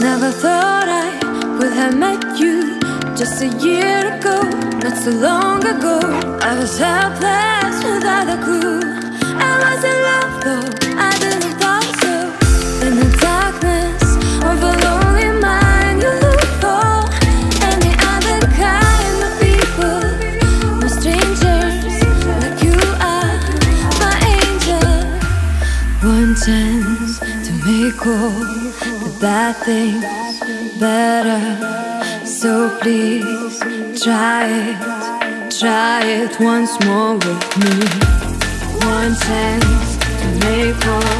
Never thought I would have met you just a year ago, not so long ago. I was helpless without a clue. I was in love though, I didn't thought so. In the darkness of a lonely mind, you look for any other kind of people. No strangers like you are, my angel. One chance to make all the bad things better. So please try it, try it once more with me. One chance to make all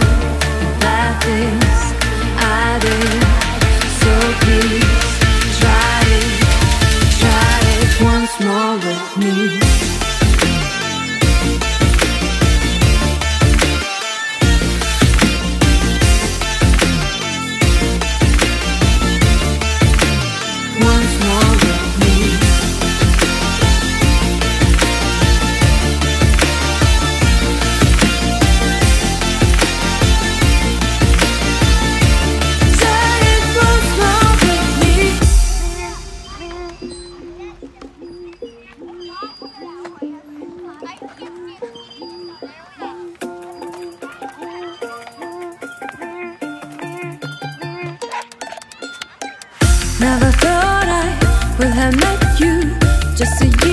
Never thought I would have met you just a year